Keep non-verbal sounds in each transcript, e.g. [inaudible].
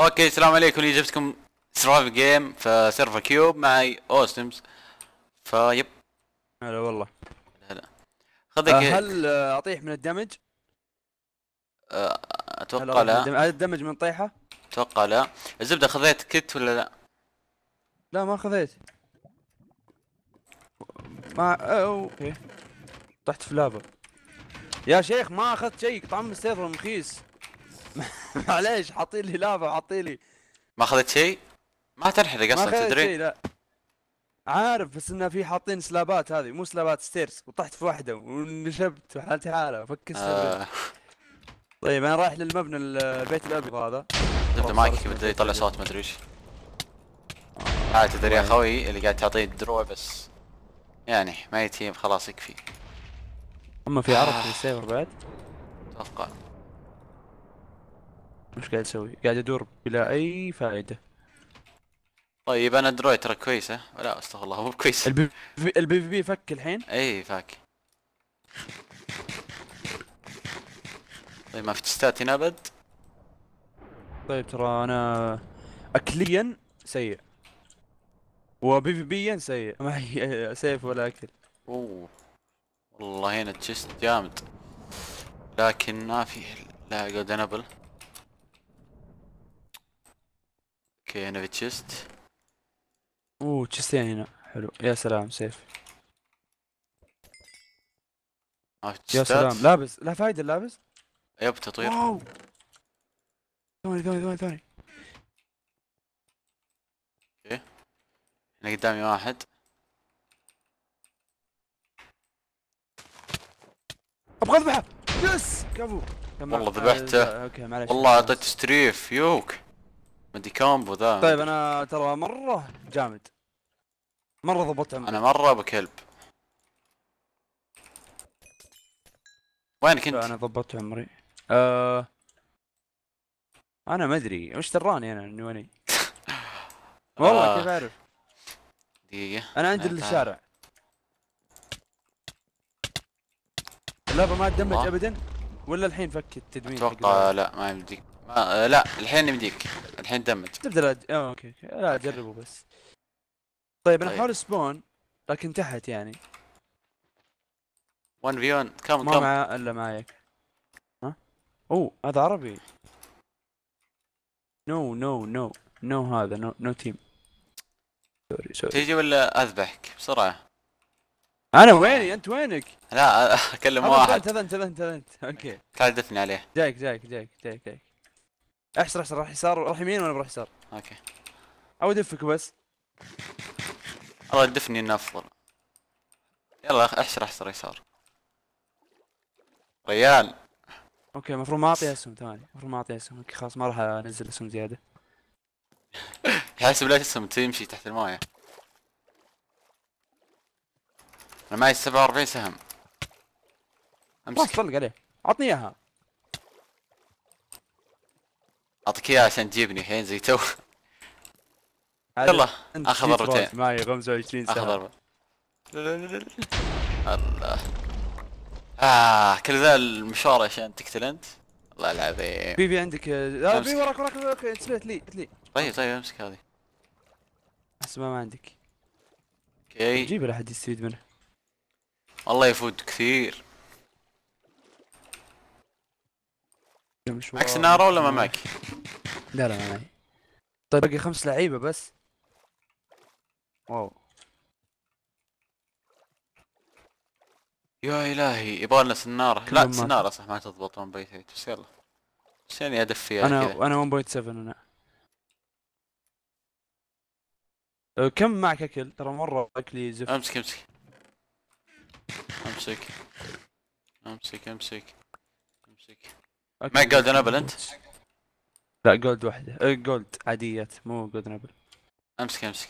okay السلام عليكم. اللي جبتكم survival game في server كيوب معي اوستمز فيب هلا والله. خذك. آه، هل أطيح من ال damage؟ آه، أتوقع لا؟ هل ال damage من طيحة؟ أتوقع لا. الزبدة خذيت kit ولا لا؟ لا ما خذيت. ما okay. طحت في لافا يا شيخ ما أخذت شيء. طعم ال server مخيس. [laughs] معليش حاطين لي لافا حاطين لي. ما أخذت شيء ما تنحرق أصلا تدري؟ لا. عارف بس إنه في حاطين سلابات هذه مو سلابات stairs وطحت في واحدة ونشبت وحالتي حاله فكست آه. طيب أنا رايح للمبنى البيت الأبيض هذا. زبده مايك بدا يطلع صوت ما أدري إيش. آه تدري يا وين؟ خوي اللي قاعد تعطيه الدروع بس يعني ما يتيم خلاص يكفي. أما في عرب في ال server بعد؟ أتوقع. وش قاعد أسوي؟ قاعد ادور بلا أي فائدة. طيب أنا دروع ترى كويسة. لا أستغفر الله مو كويسة. البي في البي بي فك الحين؟ إي فاك. طيب ما في تشستات هنا أبد؟ طيب ترى أنا كليا سيء. و PvP يا سيء. [laughs] ما معي سيف ولا أكل. أوه. والله هنا chest جامد. لكن ما في لا golden apple okay هنا في chest اوه تشستين هنا حلو. يا سلام سيف. في يا سلام. لابس. لا فايدة ال lapis يب تطوير. wow. ثواني ثواني ثواني ثواني. هنا قدامي واحد. أبغى أذبحه. يس! كفو. والله ذبحته. آه، أوكي والله اعطيت ستريف. يوك. مدي كومبو ذا. طيب أنا ترى مرة جامد. مرة ضبطت عمري أنا مرة بكلب. وينك أنت؟ أنا ضبطت عمري. آه... أنا ما أدري. وش دراني أنا إني ويني؟ [laughs] والله آه. كيف أعرف؟ دقيقة. أنا عند. الشارع اللعبه ما تدمج. ابدا؟ ولا الحين فك التدمير أتوقع اللعبة؟ لا ما يمديك. ما... آه، لا الحين يمديك. الحين دمج. تبدأ لا آه okay. okay لا اجربه بس. طيب أنا طيب. حاول spawn لكن تحت يعني. 1 في 1 كم ما كم مع إلا معك ها؟ أوه هذا عربي. نو نو نو نو هذا نو نو تيم سوري سوري تيجي ولا أذبحك؟ بسرعة. أنا ويني؟ أنت وينك؟ لا [laughs] أكلم واحد. أنت أنت أنت أنت. أوكي. تعال دفني عليه. جايك جايك جايك جايك جايك. احسر احسر راح يسار راح يمين وأنا بروح يسار؟ أوكي. أو ادفك بس. والله دفني انه أفضل. يلا احشر احشر يسار. ريال أوكي المفروض ما أعطي اسهم ثاني. المفروض ما أعطي اسهم. أوكي خلاص ما راح أنزل اسهم زيادة. [laughs] حاسب لا اسم تمشي تحت الموية. أنا معي 47 سهم. خلاص امسك طلق عليه. عطني إياها. أعطيك اياها عشان تجيبني. الحين زي تو. يلا اخذ ضربتين معي 25 اخذ سنه لا لا. الله. آه كل ذا المشوار عشان تقتل أنت؟ الله العظيم. في عندك لا أمسك. في وراك وراك وراك. اتليت لي لي. طيب طيب أمسك هذه. بس ما, عندك. أوكي. جيب لا أحد يستفيد منه. والله يفوت كثير. معك سنارة ولا ما معك؟ [laughs] لا لا معي طيب باقي خمس لعيبة بس. واو. يا إلهي يبغى لنا سنارة. كلهم لا. سنارة صح ما تضبط 1 بأي 8 بس يلا. بس يعني ادفي كذا. أنا أنا 1.7 أنا. أه، كم معك أكل؟ ترى مرة أكلي زفت. أمسك أمسك. أمسك. أمسك أمسك. أمسك. معك golden. apple أنت؟ لا gold واحدة. أه، gold عاديات مو golden apple امسك امسك.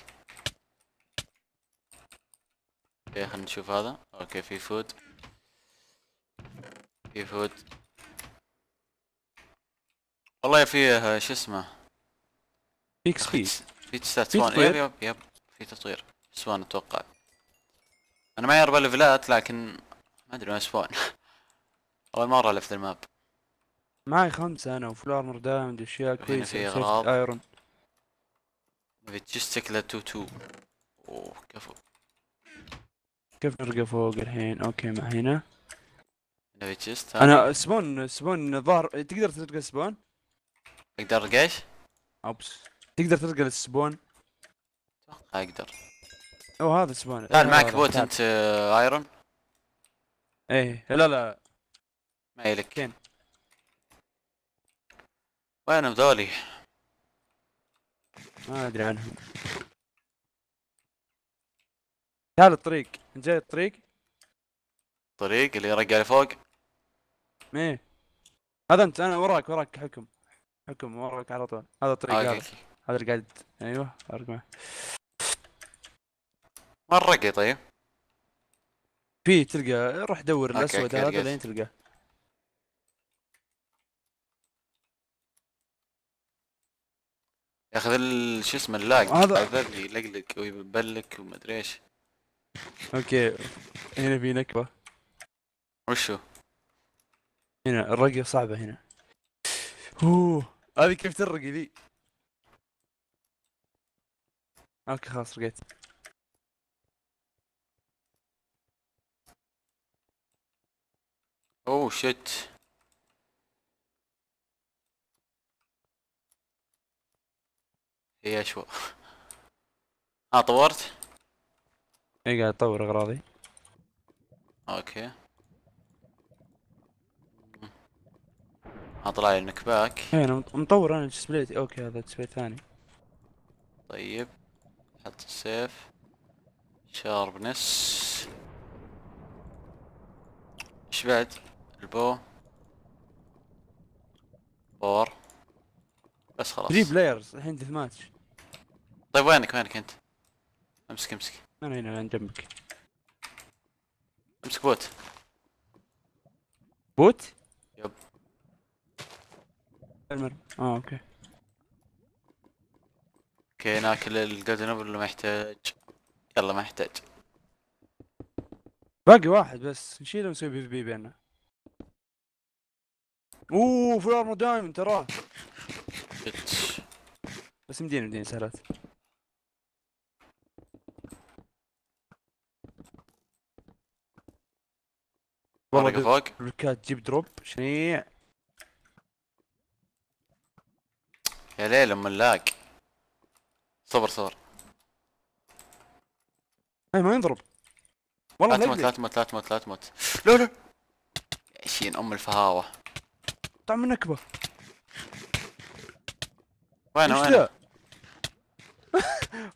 okay خلينا نشوف هذا. okay في food. في food. والله فيه شو اسمه؟ فيك speed في chest ات في spawn. تطوير؟ yep yep yep. في تطوير. spawn أتوقع. أنا معي أربع level ات لكن ما ادري وين spawn. [laughs] اول مرة ألعب ذا ال map. معي خمسة أنا و full armor diamond أشياء كويسة أغراض. iron نبي chest ك ل 2 2 أوه كفو كيف نرقى فوق الحين؟ okay ما هنا. نبي chest أنا spawn spawn ظهر تقدر تلقى ال spawn أقدر قيش؟ أوبس. تقدر تلقى السبون أتوقع أقدر. أو هذا تعال إيه، معك بوت. أنت آه، ايرون إيه لا لا. ما يلك. وينهم ذولي؟ ما أدري عنهم. تعال الطريق. جاي الطريق؟ طريق اللي يرقى لفوق. إيه هذا أنت أنا وراك وراك حكم. حكم وراك على طول. هذا الطريق آه، هذا أوكي هذا اللي قاعد. أيوه ارق معه وين رقي طيب؟ في تلقى. روح دور الأسود هذا. لين تلقاه. ياخذ ال- شو اسمه اللاج. هذا- يلقلق ويبلك ومدري إيش. okay هنا في نكبة. وشو؟ هنا الرقية صعبة هنا. أوه هذه كيف ترقي ذي؟ okay خلاص رقيت. أوه shit هي شو. آه طورت؟ اي قاعد أطور أغراضي. okay. أطلع لي ال knockback إيه، أنا مط- مطور أنا ال display okay هذا display ثاني طيب. حط السيف. sharpness إيش بعد؟ ال bow. power. بس خلاص. 3 players الحين deathmatch. طيب وينك؟ وينك أنت؟ امسك امسك. أنا هنا عند جنبك امسك boot. boot؟ yep. المر. آه أوكي. أوكي ناكل ال golden apple ولا ما يحتاج. يلا ما يحتاج. باقي واحد بس. نشيله ونسوي PvP بيننا. أوه فول ارمر دايموند تراه بس مدينة مدينة سهلات. والله فوق. البلوكات تجيب دروب شنيع. يا ليل أم اللاق صبر صبر. هاي ما ينضرب. لا والله تموت لا تموت لا تموت لا تموت. لا لا. عشين أم الفهاوة. طعم النكبة. وين وين ذا؟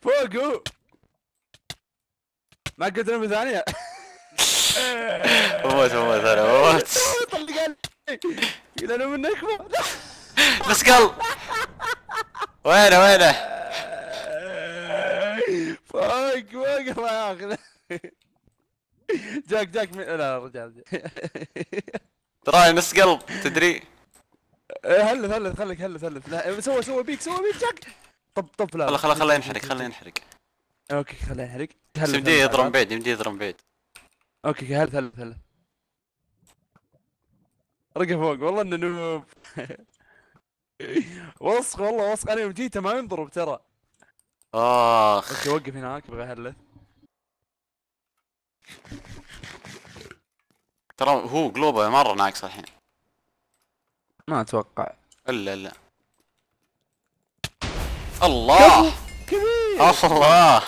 فوق هو ما قلت نمرة ثانية. [laughs] موت موت أنا موت. طلق علي يقول أنا من نكبة بس قلب وينه وينه فوق فوق الله ياخذ. [laughs] جاك جاك من... لا رجال [laughs] تراني نص قلب تدري؟ هلث هلث خليك هلث هلث لا سوى سوى بيك سوى بيك جاك طب طب لا خلا خلا خلا ينحرق [laughs] خلا ينحرق أوكي خليه ينحرق بس يمديه يضرب. بعيد يمديه يضرب بعيد أوكي هلث هلث هلث رقى فوق والله إنه نوب. [laughs] وسخ والله وسخ. أنا يوم جيته ما ينضرب ترى. آخ. okay وقف هناك بغى health ترى هو قلوبه مرة ناقص الحين. ما أتوقع. الا الا الله! كبير الله!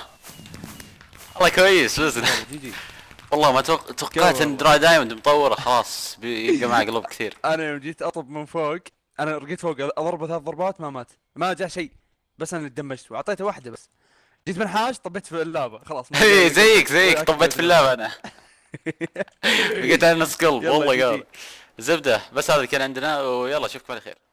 والله كويس بس والله ما توق- توقعت إن. درع diamond مطورة خلاص بيبقى معه قلوب كثير. [laughs] أنا يوم جيت أطب من فوق أنا رقيت فوق اضربه ثلاث ضربات ما مات. ما جاء شيء بس أنا دمجته واعطيته واحدة بس. جيت منحاش طبيت في اللعبة خلاص. [laughs] اي زيك زيك طبيت في من- اللعبة أنا. [laughs] بقيت على نص قلب والله. قال. زبدة بس هذا اللي كان عندنا ويلا أشوفكم على خير.